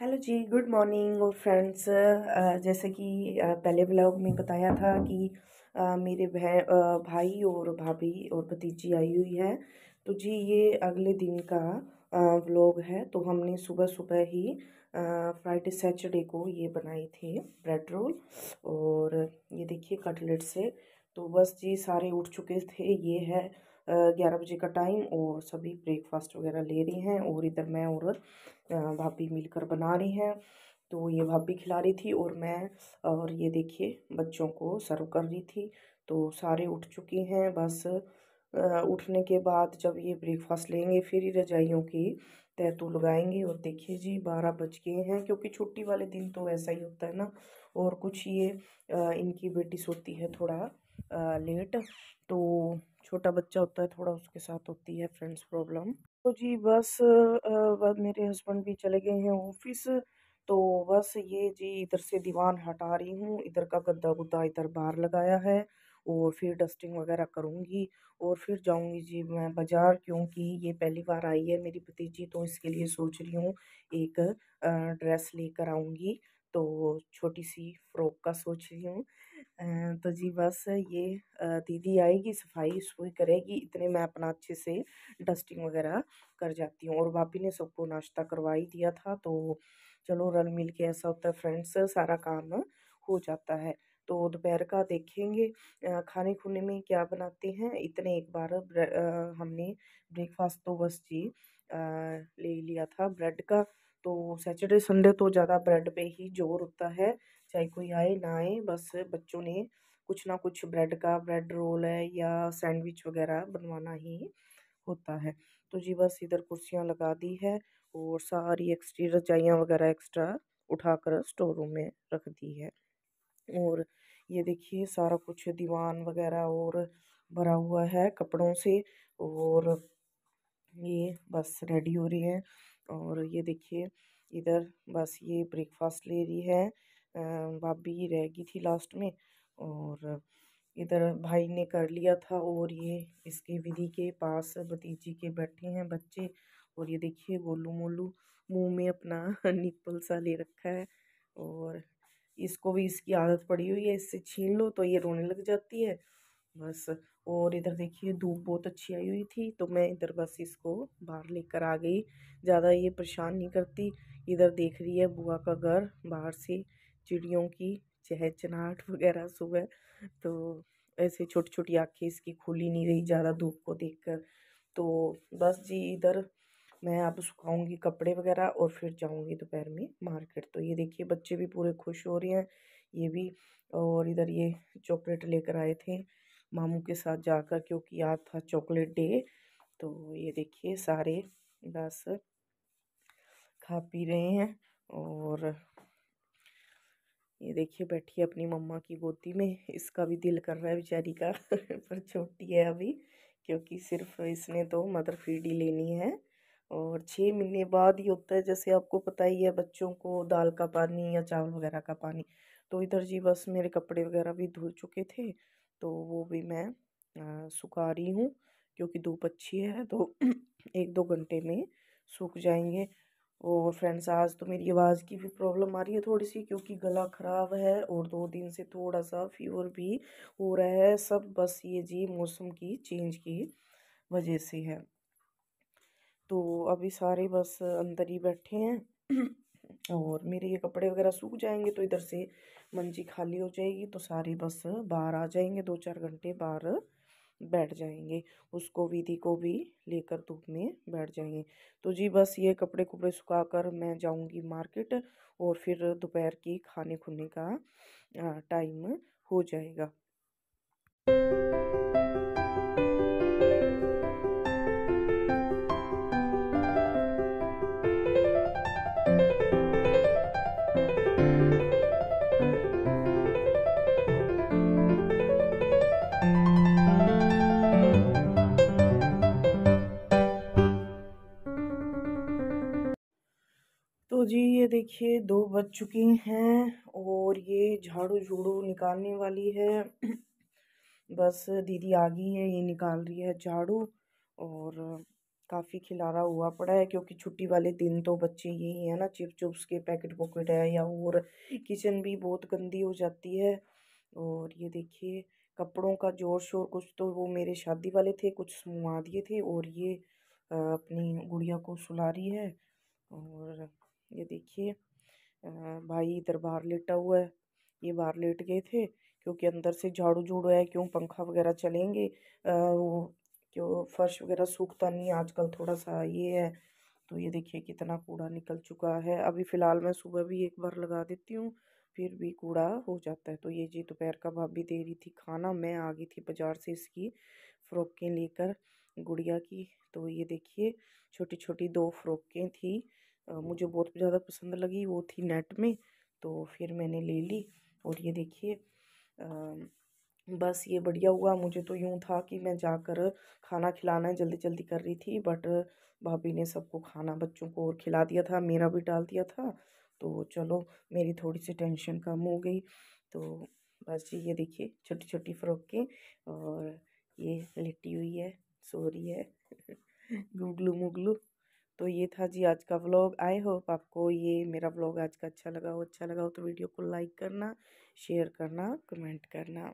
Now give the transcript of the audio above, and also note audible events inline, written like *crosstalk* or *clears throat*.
Hello जी, good morning और friends. जैसे कि पहले व्लॉग में बताया था कि मेरे भाई और भाभी और भतीजी आई हुई है। तो जी, ये अगले दिन का व्लॉग है। तो हमने सुबह सुबह ही फ्राइडे, सैटरडे को ये बनाए थे ब्रेड रोल। और ये देखिए कटलेट से। तो बस जी, सारे उठ चुके थे। ये है ग्यारह बजे का टाइम और सभी ब्रेकफास्ट वगैरह ले रही हैं और इधर मैं और भाभी मिलकर बना रही हैं। तो ये भाभी खिला रही थी और मैं और ये देखिए बच्चों को सर्व कर रही थी। तो सारे उठ चुके हैं, बस उठने के बाद जब ये ब्रेकफास्ट लेंगे फिर ही रजाइयों की तैतू लगाएँगे। और देखिए जी, बारह बज गए हैं क्योंकि छुट्टी वाले दिन तो ऐसा ही होता है ना। और कुछ ये इनकी बेटी सोती है थोड़ा लेट। तो छोटा बच्चा होता है, थोड़ा उसके साथ होती है फ्रेंड्स प्रॉब्लम तो जी बस मेरे हस्बैंड भी चले गए हैं ऑफ़िस तो बस ये जी इधर से दीवान हटा रही हूँ, इधर का गद्दा गुद्दा इधर बाहर लगाया है और फिर डस्टिंग वगैरह करूँगी और फिर जाऊँगी जी मैं बाज़ार क्योंकि ये पहली बार आई है मेरी भतीजी तो इसके लिए सोच रही हूँ एक ड्रेस लेकर आऊँगी। तो छोटी सी फ्रॉक का सोच रही हूँ। तो जी बस ये दीदी आएगी, सफ़ाई सफ़ाई करेगी, इतने मैं अपना अच्छे से डस्टिंग वगैरह कर जाती हूँ। और भाभी ने सबको नाश्ता करवा ही दिया था तो चलो रल मिल के ऐसा होता है फ्रेंड्स सारा काम हो जाता है। तो दोपहर का देखेंगे खाने खुने में क्या बनाते हैं। इतने एक बार हमने ब्रेकफास्ट तो बस जी ले लिया था ब्रेड का। तो सैटरडे संडे तो ज़्यादा ब्रेड पे ही ज़ोर होता है। चाहे कोई आए ना आए, बस बच्चों ने कुछ ना कुछ ब्रेड का, ब्रेड रोल है या सैंडविच वगैरह बनवाना ही होता है। तो जी बस इधर कुर्सियाँ लगा दी है और सारी एक्स्ट्री रजाइयाँ वगैरह एक्स्ट्रा उठाकर स्टोर रूम में रख दी है। और ये देखिए सारा कुछ दीवान वगैरह और भरा हुआ है कपड़ों से और ये बस रेडी हो रही है। और ये देखिए इधर बस ये ब्रेकफास्ट ले रही है। भाभी रह गई थी लास्ट में और इधर भाई ने कर लिया था और ये इसके विधि के पास भतीजी के बैठे हैं बच्चे और ये देखिए गोलू मोलू मुँह में अपना *laughs* निप्पल सा ले रखा है और इसको भी इसकी आदत पड़ी हुई है, इससे छीन लो तो ये रोने लग जाती है। बस और इधर देखिए धूप बहुत अच्छी आई हुई थी तो मैं इधर बस इसको बाहर लेकर आ गई, ज़्यादा ये परेशान नहीं करती, इधर देख रही है बुआ का घर बाहर से चिड़ियों की चहचनाहट वगैरह सुबह तो ऐसे छोटी छोटी आँखें इसकी खुली नहीं रही, ज़्यादा धूप को देखकर। तो बस जी, इधर मैं अब सुखाऊँगी कपड़े वगैरह और फिर जाऊँगी दोपहर में मार्केट। तो ये देखिए, बच्चे भी पूरे खुश हो रहे हैं, ये भी। और इधर ये चॉकलेट लेकर आए थे मामू के साथ जाकर, क्योंकि आज था चॉकलेट डे तो ये देखिए सारे बस खा पी रहे हैं और ये देखिए बैठी है अपनी मम्मा की गोदी में, इसका भी दिल कर रहा है बेचारी का, *laughs* पर छोटी है अभी, क्योंकि सिर्फ़ इसने तो मदर फ़ीड ही लेनी है। और छः महीने बाद ही होता है, जैसे आपको पता ही है बच्चों को दाल का पानी या चावल वगैरह का पानी। तो इधर जी बस मेरे कपड़े वगैरह भी धुल चुके थे तो वो भी मैं सुखा रही हूँ, क्योंकि धूप अच्छी है तो *clears throat* एक दो घंटे में सूख जाएँगे। और फ्रेंड्स आज तो मेरी आवाज़ की भी प्रॉब्लम आ रही है थोड़ी सी क्योंकि गला ख़राब है और दो दिन से थोड़ा सा फीवर भी हो रहा है। सब बस ये जी मौसम की चेंज की वजह से है। तो अभी सारे बस अंदर ही बैठे हैं *clears throat* और मेरे ये कपड़े वगैरह सूख जाएँगे तो इधर से मंजी खाली हो जाएगी तो सारे बस बाहर आ जाएँगे। दो चार घंटे बाहर बैठ जाएँगे, उसको विधि को भी लेकर धूप में बैठ जाएँगे। तो जी बस ये कपड़े कुपड़े सुखा कर मैं जाऊँगी मार्केट और फिर दोपहर की खाने खुने का टाइम हो जाएगा। तो जी ये देखिए दो बज चुकी हैं और ये झाड़ू झूड़ू निकालने वाली है। बस दीदी आ गई है, ये निकाल रही है झाड़ू और काफ़ी खिलारा हुआ पड़ा है क्योंकि छुट्टी वाले दिन तो बच्चे यही है ना, चिप्स चुप्स के पैकेट पॉकेट है या और किचन भी बहुत गंदी हो जाती है। और ये देखिए कपड़ों का ज़ोर शोर कुछ तो वो मेरे शादी वाले थे, कुछ सुनवा दिए थे और ये अपनी गुड़िया को सुला रही है और ये देखिए भाई इधर बाहर लेटा हुआ है। ये बाहर लेट गए थे, क्योंकि अंदर से झाड़ू झूड़ू है क्यों पंखा वगैरह चलेंगे? वो क्यों फर्श वगैरह सूखता नहीं आजकल थोड़ा सा ये है तो ये देखिए कितना कूड़ा निकल चुका है। अभी फ़िलहाल मैं सुबह भी एक बार लगा देती हूँ, फिर भी कूड़ा हो जाता है। तो ये जी दोपहर का भाभी दे रही थी खाना, मैं आ गई थी बाज़ार से इसकी फ़्रॉकें लेकर गुड़िया की। तो ये देखिए छोटी छोटी दो फ़्रॉकें थी मुझे बहुत ज़्यादा पसंद लगी वो थी नेट में तो फिर मैंने ले ली और ये देखिए बस ये बढ़िया हुआ। मुझे तो यूँ था कि मैं जाकर खाना खिलाना जल्दी जल्दी कर रही थी, बट भाभी ने सबको खाना, बच्चों को और खिला दिया था, मेरा भी डाल दिया था तो चलो मेरी थोड़ी सी टेंशन कम हो गई। तो बस ये देखिए छोटी छोटी फ़्रॉकें और ये लेटी हुई है सो रही है *laughs* गुगलू मुगलू तो ये था जी आज का व्लॉग। आई होप आपको ये मेरा व्लॉग आज का अच्छा लगा हो अच्छा लगा हो तो वीडियो को लाइक करना, शेयर करना, कमेंट करना।